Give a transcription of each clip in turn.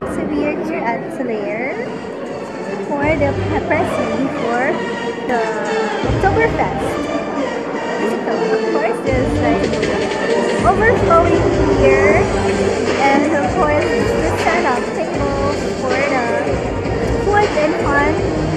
So we are here at Slayer for the pressing for the Oktoberfest. So of course there's like overflowing beer and of course the setup tables for the food and fun.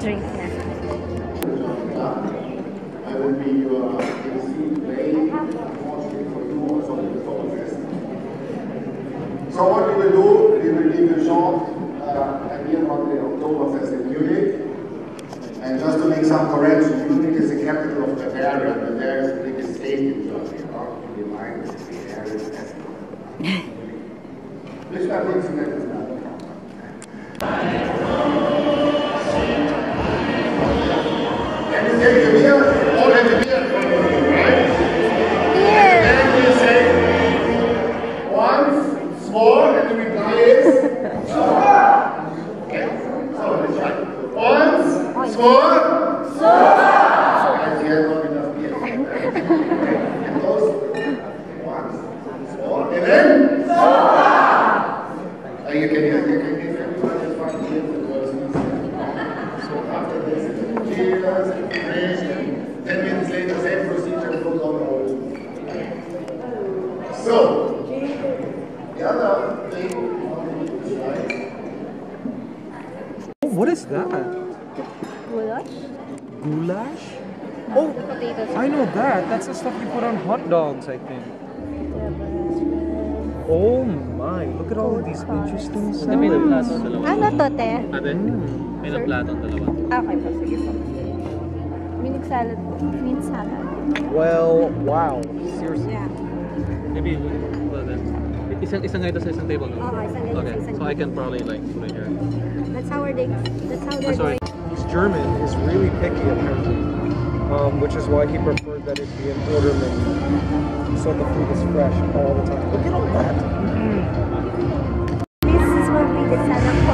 Drink now. I will be your MC play, unfortunately for you, also in the Oktoberfest. So what we will do, we will give a short uh, idea about the Oktoberfest in Munich. And just to make some corrections, Munich is the capital of Bavaria, Bavaria is the biggest state in Germany. Not to be mind, Bavaria is. Which I think is not. Can you take the beer? All have the beer from you, right? Here! And you say once, small, and the reply is Okay, so let's try. Once, small, Guys, you have not enough beer. And those once, small, and then Uh, you can you can if everyone is fine the girls So after this, cheers, drink, ten minutes later, same procedure, put on the road. So, the other thing on the slide, Oh, what is that? Goulash? Goulash? Oh, I know that. That's the stuff you put on hot dogs, I think. Oh my, look at all of these interesting May na salads. plato, dalawa. Ano to, te? Ate, may na plato, dalawa. Okay po, sige po. Minute salad po. Mint salad. Well, wow. Seriously. Yeah. Maybe, well then. Isang, isang nga ito sa isang table, no? Oo, isang ito sa Okay, isang so I can probably like put it here. That's how they, that's how they're Oh, sorry. going. He's German is really picky apparently, um, which is why he that it be an order menu, so the food is fresh all the time. Look at all that. This is what we the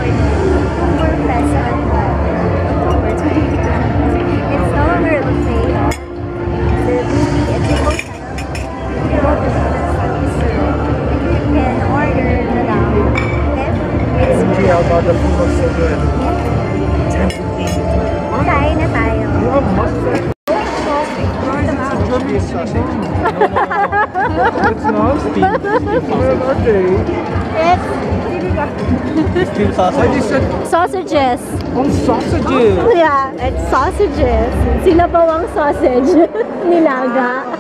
Steam I just said, sausages. oh, sausages. Yeah, it's sausages. Sinabawang sausage. Nilaga.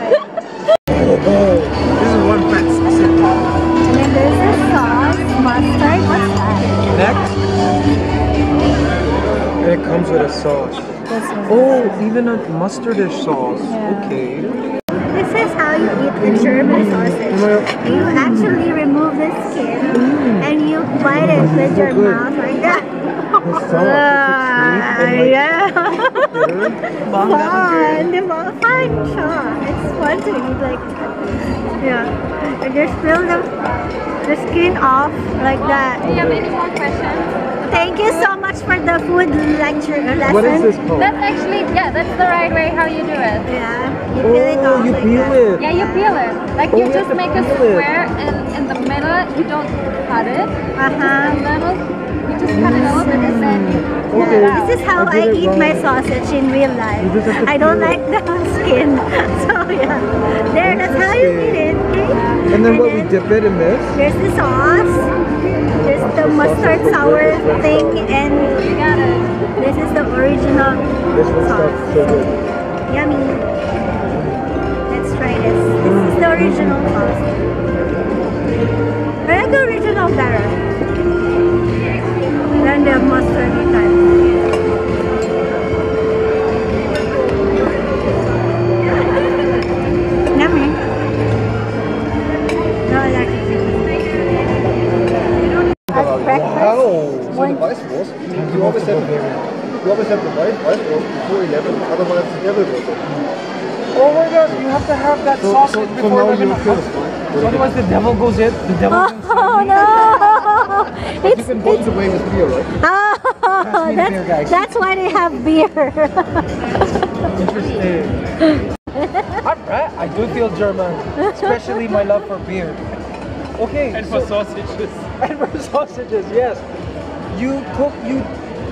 Oh, this is one fat sausage. And then there's a sauce, mustard. What's that? Next. And it comes with a sauce. Oh, even a mustardish sauce. Yeah. Okay. This is how you eat the German sausage. You actually remove the skin and you bite it with your mouth like that. The sauce. Ah, yeah. and like bitter. fun. Di ba? Fun siya. It's fun to eat like yeah. You just peel the the skin off like that. Do you have any more questions? Thank you so much for the food lecture uh, lesson. What is this called? That's actually, yeah, that's the right way how you do it. Yeah, you peel it Oh, off you like peel that. it. Yeah, you peel it. Like Oh, you just make a peel it. square and in the middle, you don't cut it. Uh-huh. In the middle, you just cut it off and then you Okay. it out. This is how I I, did it eat my sausage in real life. You just have to I don't like the skin. So yeah. There, that's how you eat it. Okay? And then what, we dip it in this? There's the sauce. The mustard sour thing and You got it. this is the original This sauce. stuff's so good. Yummy. Let's try this. This is the original sauce. I like the original better So, sausage so, so before now 11 you feel o'clock. Otherwise the devil goes in, the devil oh, comes Oh no! You It's, can boil it's the with beer, right? oh, me the beer, guys. that's, that's why they have beer. Interesting. Alright, I do feel German, especially my love for beer. Okay, And for sausages. and for sausages, yes. You cook, you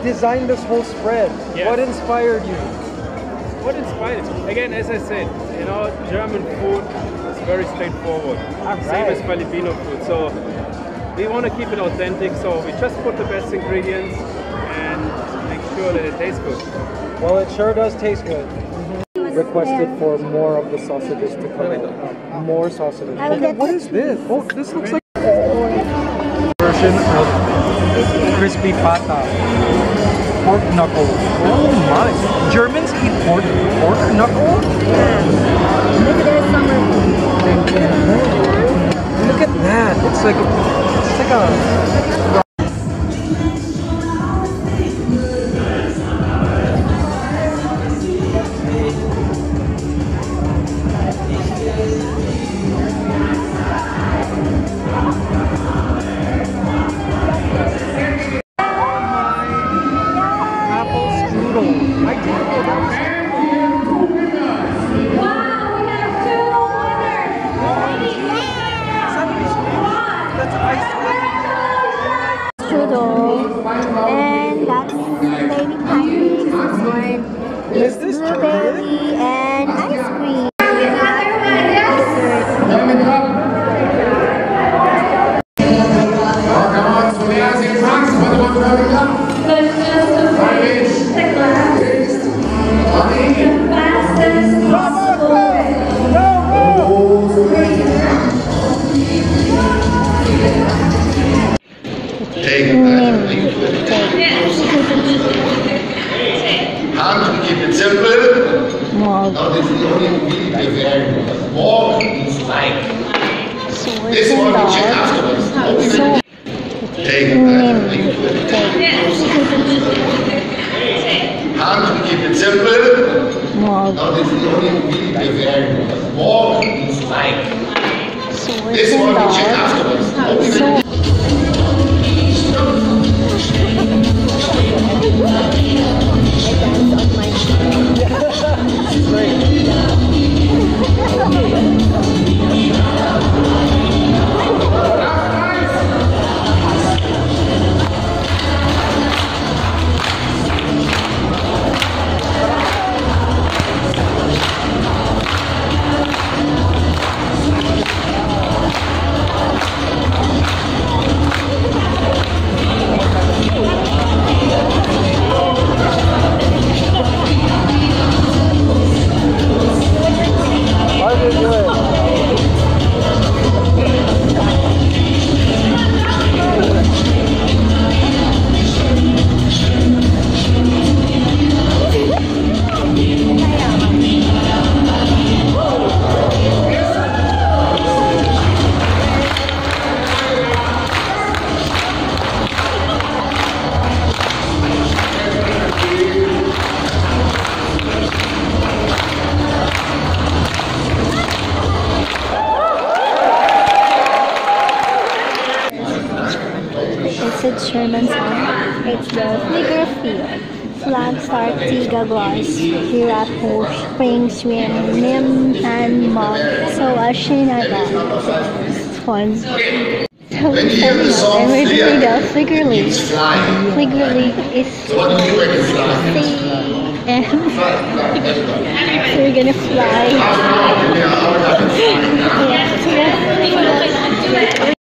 designed this whole spread. Yes. What inspired you? What inspired you? Again, as I said, you know, German food is very straightforward. Same as Filipino food. So we want to keep it authentic. So we just put the best ingredients and make sure that it tastes good. Well, it sure does taste good. Mm-hmm. Requested for more of the sausages to come in. More sausages. I will Okay, get what the is this? Oh, this looks like version of crispy pata. Pork knuckle. Oh my! Germans eat pork pork knuckle? Maybe there's summer food. Look at that! It's like it's like a simple, now this is the only ingredient we vary. More means like. This one we check afterwards. Take that. And to keep it simple, now this is the only ingredient we vary. More means like. This one we check afterwards. It's a German song. It's the Fliegerlied. Flagstart Tiga Gloss. Hirap po Spring Swim Nim Han Mog. So. It's fun. So When you hear the it's song and we're doing the Flicker League. Flicker League is So what do you do fly? and fly. we're gonna fly. Yeah, I